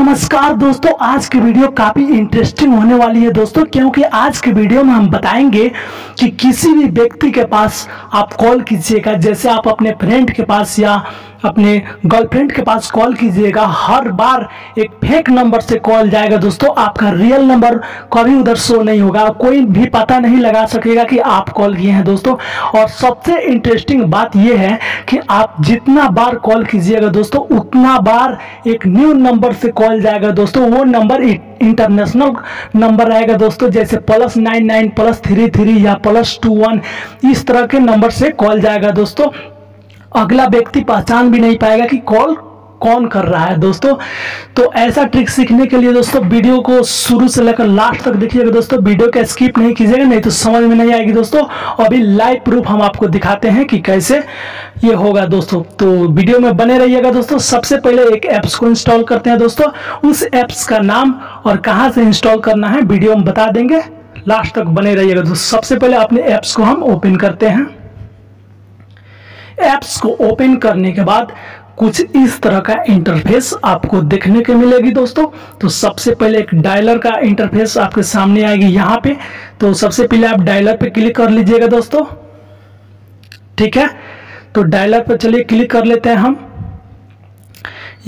नमस्कार दोस्तों, आज की वीडियो काफ़ी इंटरेस्टिंग होने वाली है दोस्तों, क्योंकि आज की वीडियो में हम बताएँगे कि किसी भी व्यक्ति के पास आप कॉल कीजिएगा, जैसे आप अपने फ्रेंड के पास या अपने गर्लफ्रेंड के पास कॉल कीजिएगा। हर बार एक फेक नंबर से कॉल जाएगा। दोस्तों, आपका रियल नंबर कभी उधर शो नहीं होगा। कोई भी पता नहीं लगा सकेगा कि आप कॉल किए हैं, दोस्तों। और सबसे इंटरेस्टिंग बात यह है कि आप जितना बार कॉल कीजिएगा, दोस्तों, उतना बार एक न्यू नंबर से कॉल जाएगा। दोस्तों, वो नंबर इंटरनेशनल नंबर रहेगा, दोस्तों, जैसे plus nine nine plus three three या प्लस टू वन इस तरह के नंबर से कॉल जाएगा, दोस्तों। अगला व्यक्ति पहचान भी नहीं पाएगा कि कॉल कौन कर रहा है, दोस्तों। तो ऐसा ट्रिक सीखने के लिए, दोस्तों वीडियो को शुरू से लेकर लास्ट तक देखिएगा दोस्तों वीडियो का स्किप नहीं कीजिएगा, नहीं तो समझ में नहीं आएगी, दोस्तों। अभी लाइव प्रूफ हम आपको दिखाते हैं कि कैसे ये होगा, दोस्तों। तो वीडियो में बने रहिएगा, दोस्तों। सबसे पहले एक ऐप्स को इंस्टॉल करते हैं, दोस्तों। उस ऐप्स का नाम और कहाँ से इंस्टॉल करना है वीडियो हम बता देंगे। लास्ट तक बने रहिएगा, दोस्तों। सबसे पहले अपने ऐप्स को हम ओपन करते हैं। ऐप्स को ओपन करने के बाद कुछ इस तरह का इंटरफेस आपको देखने के मिलेगी दोस्तों। तो सबसे पहले एक डायलर का इंटरफेस आपके सामने आएगी यहाँ पे। तो सबसे पहले आप डायलर पे क्लिक कर लीजिएगा दोस्तों। ठीक है? तो डायलर पे चलिए क्लिक कर लेते हैं हम।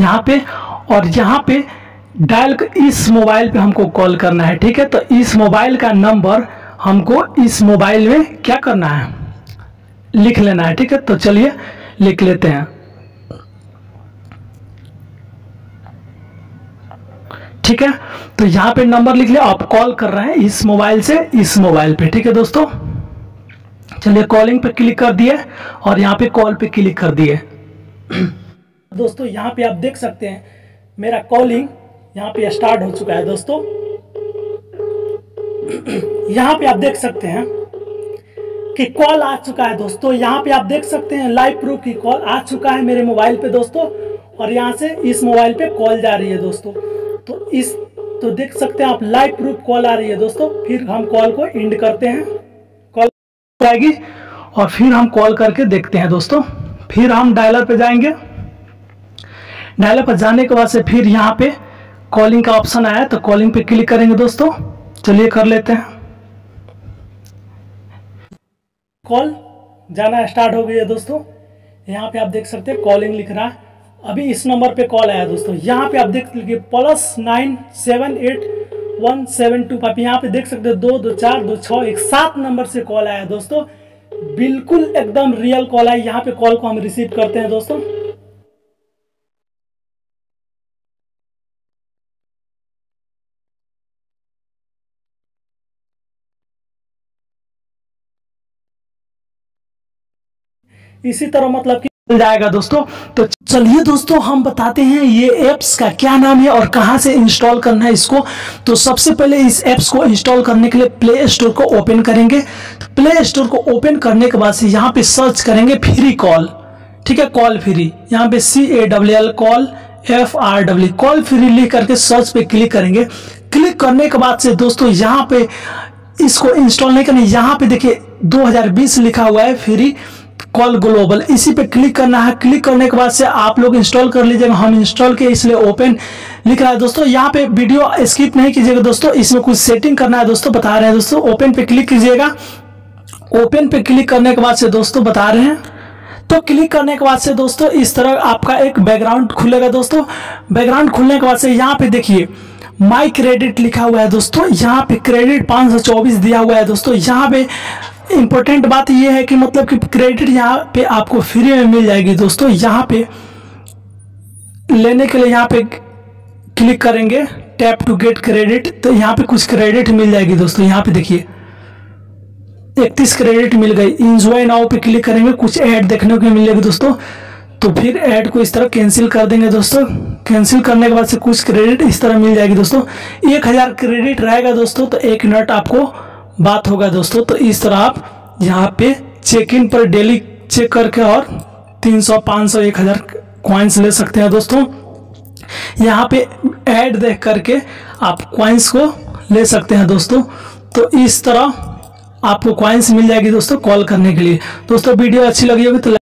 यहाँ पे और यहाँ पे डायल इस मोबाइल पे हमको कॉल करना है। ठीक है? तो इस मोबाइल का नंबर हमको इस मोबाइल में क्या करना है? लिख लेना है, ठीक है? तो चलिए, लिख लेते हैं। ठीक है? तो यहाँ पे नंबर लिख लिया, आप कॉल कर रहे हैं इस मोबाइल से, इस मोबाइल पे, ठीक है दोस्तों? चलिए, कॉलिंग पे क्लिक कर दिए और यहाँ पे कॉल पे क्लिक कर दिए। दोस्तों, यहाँ पे आप देख सकते हैं, मेरा कॉलिंग यहाँ पे स्टार्ट हो चुका है दोस्तों। यहाँ पे आप देख सकते हैं कि कॉल आ चुका है दोस्तों। यहाँ पे आप देख सकते हैं लाइव प्रूफ की कॉल आ चुका है मेरे मोबाइल पे दोस्तों। और यहाँ से इस मोबाइल पे कॉल जा रही है दोस्तों। तो इस तो देख सकते हैं आप लाइव प्रूफ कॉल आ रही है दोस्तों। फिर हम कॉल को एंड करते हैं। कॉल आएगी और फिर हम कॉल करके देखते हैं दोस्तों। फिर हम डायलर पे जाएँगे। डायलर पर जाने के बाद से फिर यहाँ पे कॉलिंग का ऑप्शन आया तो कॉलिंग पे क्लिक करेंगे दोस्तों। चलिए कर लेते हैं। कॉल जाना स्टार्ट हो गई है दोस्तों। यहाँ पे आप देख सकते हैं, कॉलिंग लिख रहा है। अभी इस नंबर पे कॉल आया दोस्तों। यहाँ पे आप देख लीजिए plus nine seven eight one seven two five यहाँ पे देख सकते हो, दो दो, चार, दो छः एक, सात नंबर से कॉल आया दोस्तों। बिल्कुल एकदम रियल कॉल आई यहाँ पे कॉल को हम रिसीव करते हैं दोस्तों। इसी तरह मतलब कि मिल जाएगा दोस्तों। तो चलिए दोस्तों, हम बताते हैं ये एप्स का क्या नाम है और कहाँ से इंस्टॉल करना है इसको। तो सबसे पहले इस एप्स को इंस्टॉल करने के लिए प्ले स्टोर को ओपन करेंगे। तो प्ले स्टोर को ओपन करने के बाद से यहाँ पे सर्च करेंगे फ्री कॉल ठीक है कॉल फ्री यहाँ पे C A W L call F R W call free लिख करके सर्च पे क्लिक करेंगे। क्लिक करने के बाद से दोस्तों यहाँ पे इसको इंस्टॉल नहीं करना। यहाँ पे देखिए 2020 लिखा हुआ है फ्री कॉल ग्लोबल। इसी पे क्लिक करना है। क्लिक करने के बाद से आप लोग इंस्टॉल कर लीजिएगा। हम इंस्टॉल किए, इसलिए ओपन लिख रहा है। दोस्तों, यहाँ पे वीडियो स्किप नहीं कीजिएगा। दोस्तों, इसमें कुछ सेटिंग करना है। दोस्तों, बता रहे हैं। दोस्तों ओपन पे क्लिक कीजिएगा। ओपन पे क्लिक करने के बाद से दोस्तों बता रहे हैं। तो क्लिक करने के बाद से दोस्तों, इस तरह आपका एक बैकग्राउंड खुलेगा दोस्तों। बैकग्राउंड खुलने के बाद से यहाँ पे देखिए माई क्रेडिट लिखा हुआ है दोस्तों। यहाँ पे क्रेडिट 524 दिया हुआ है दोस्तों। यहाँ पे इम्पोर्टेंट बात यह है कि मतलब कि क्रेडिट यहाँ पे आपको फ्री में मिल जाएगी दोस्तों। यहाँ पे लेने के लिए यहाँ पे क्लिक करेंगे टैप टू गेट क्रेडिट तो यहाँ पे कुछ क्रेडिट मिल जाएगी दोस्तों। यहाँ पे देखिए, इकतीस क्रेडिट मिल गई। इंजॉय नाउ पे क्लिक करेंगे, कुछ ऐड देखने को मिलेगी दोस्तों। तो फिर ऐड को इस तरह कैंसिल कर देंगे दोस्तों। कैंसिल करने के बाद से कुछ क्रेडिट इस तरह मिल जाएगी दोस्तों। एक हज़ार क्रेडिट रहेगा दोस्तों तो एक मिनट आपको बात होगा दोस्तों तो इस तरह आप यहाँ पे चेक इन पर डेली चेक करके और 300 500 1000 कॉइन्स ले सकते हैं दोस्तों। यहाँ पे ऐड देख करके आप क्वाइंस को ले सकते हैं दोस्तों। तो इस तरह आपको क्वाइंस मिल जाएगी दोस्तों कॉल करने के लिए। दोस्तों, वीडियो अच्छी लगी होगी तो